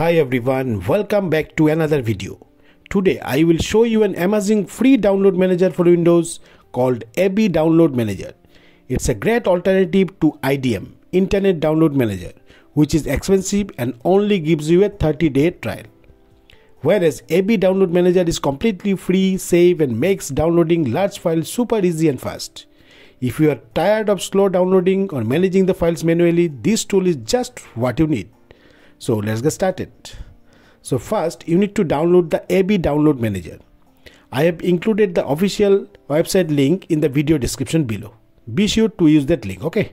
Hi everyone, welcome back to another video. Today I will show you an amazing free download manager for Windows called AB Download Manager. It's a great alternative to IDM, Internet Download Manager, which is expensive and only gives you a 30 day trial. Whereas AB Download Manager is completely free, safe and makes downloading large files super easy and fast. If you are tired of slow downloading or managing the files manually, this tool is just what you need. So let's get started. So first you need to download the AB Download Manager. I have included the official website link in the video description below. Be sure to use that link, okay?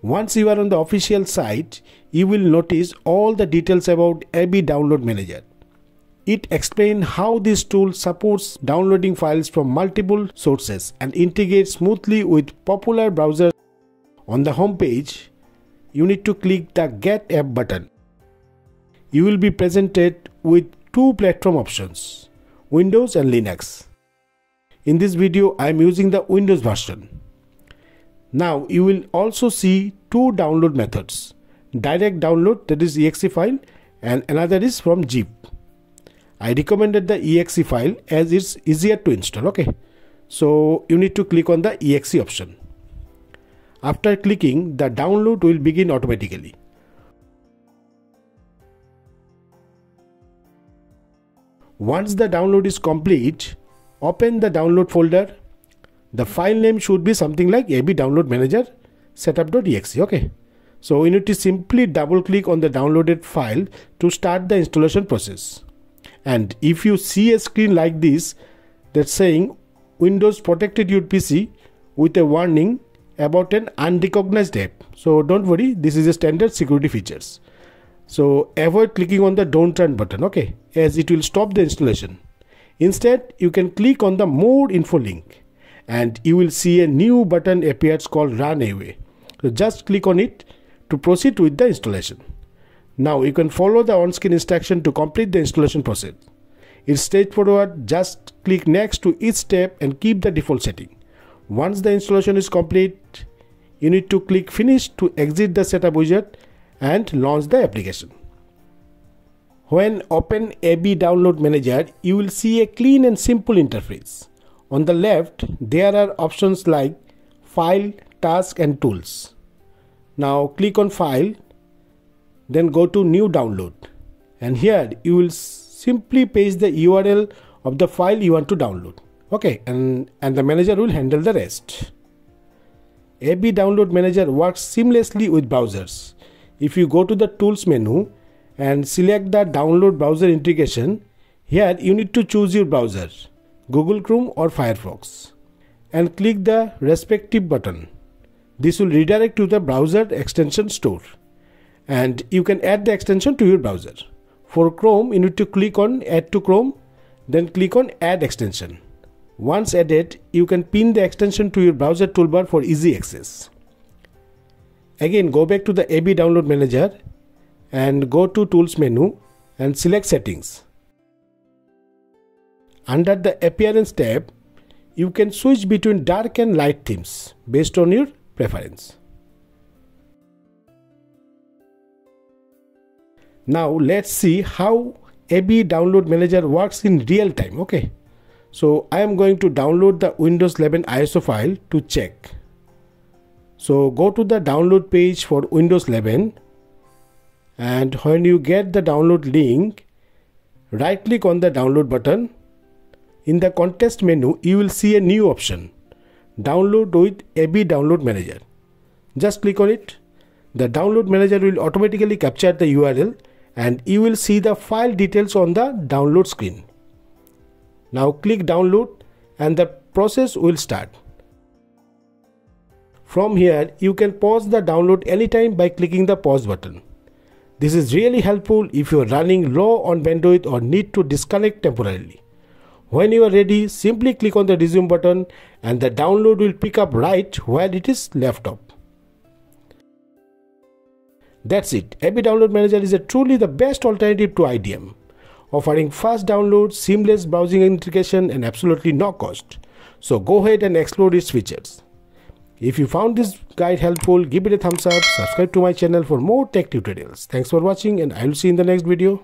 Once you are on the official site, you will notice all the details about AB Download Manager. It explains how this tool supports downloading files from multiple sources and integrates smoothly with popular browsers. On the home page, you need to click the Get App button. You will be presented with two platform options, Windows and Linux. In this video, I am using the Windows version. Now, you will also see two download methods, direct download that is exe file and another is from zip. I recommended the exe file as it's easier to install okay so you need to click on the exe option after clicking the download will begin automatically once the download is complete open the download folder the file name should be something like ab download manager setup.exe okay so you need to simply double click on the downloaded file to start the installation process and if you see a screen like this that's saying Windows protected your PC with a warning about an unrecognized app. So don't worry, this is a standard security features. So avoid clicking on the don't run button, okay, as it will stop the installation. Instead, you can click on the more info link and you will see a new button appears called run anyway. So just click on it to proceed with the installation. Now you can follow the on-screen instruction to complete the installation process. It's straightforward, just click next to each step and keep the default setting. Once the installation is complete, you need to click finish to exit the setup wizard and launch the application. When open AB Download Manager, you will see a clean and simple interface. On the left, there are options like File, Task and Tools. Now click on File then go to new download and here you will simply paste the url of the file you want to download okay and and the manager will handle the rest ab download manager works seamlessly with browsers if you go to the tools menu and select the download browser integration here you need to choose your browser google chrome or firefox and click the respective button this will redirect to the browser extension store and you can add the extension to your browser. For Chrome, you need to click on add to Chrome, then click on add extension. Once added, you can pin the extension to your browser toolbar for easy access. Again, go back to the AB download manager and go to tools menu and select settings. Under the appearance tab, you can switch between dark and light themes based on your preference. Now let's see how AB download manager works in real time. Okay. So I am going to download the Windows 11 ISO file to check. So go to the download page for Windows 11 and when you get the download link, right click on the download button. In the context menu, you will see a new option, download with AB download manager. Just click on it. The download manager will automatically capture the URL and you will see the file details on the download screen. Now click download and the process will start. From here you can pause the download anytime by clicking the pause button. This is really helpful if you are running low on bandwidth or need to disconnect temporarily. When you are ready, simply click on the resume button and the download will pick up right where it is left off. That's it. AB Download Manager is truly the best alternative to IDM, offering fast download, seamless browsing integration, and absolutely no cost. So go ahead and explore its features. If you found this guide helpful, give it a thumbs up, subscribe to my channel for more tech tutorials. Thanks for watching and I will see you in the next video.